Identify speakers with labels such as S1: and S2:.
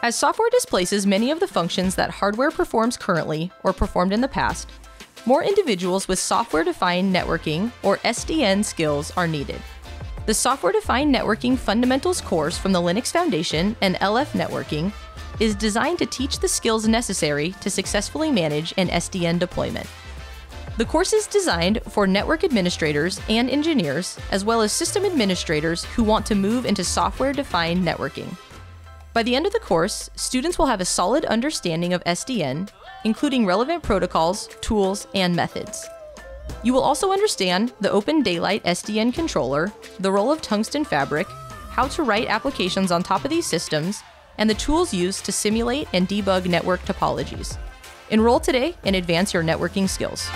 S1: As software displaces many of the functions that hardware performs currently or performed in the past, more individuals with software defined networking or SDN skills are needed. The Software Defined Networking Fundamentals course from the Linux Foundation and LF Networking is designed to teach the skills necessary to successfully manage an SDN deployment. The course is designed for network administrators and engineers, as well as system administrators who want to move into software defined networking. By the end of the course, students will have a solid understanding of SDN, including relevant protocols, tools, and methods. You will also understand the OpenDaylight SDN controller, the role of Tungsten Fabric, how to write applications on top of these systems, and the tools used to simulate and debug network topologies. Enroll today and advance your networking skills.